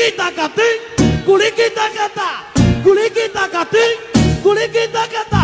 kita kating, kulit kita kata, kulit kita kating, kulit kita kata.